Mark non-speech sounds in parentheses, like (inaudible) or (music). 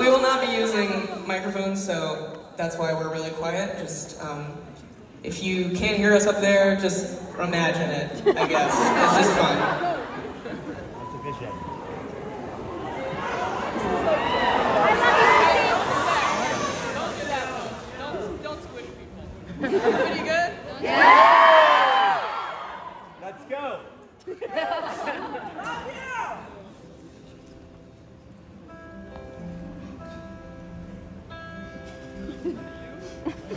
we will not be using microphones, so that's why we're really quiet. Just um, if you can't hear us up there, just imagine it. I guess it's just fun. Pretty good? Yeah! Let's go! (laughs) yeah! ハハハハ!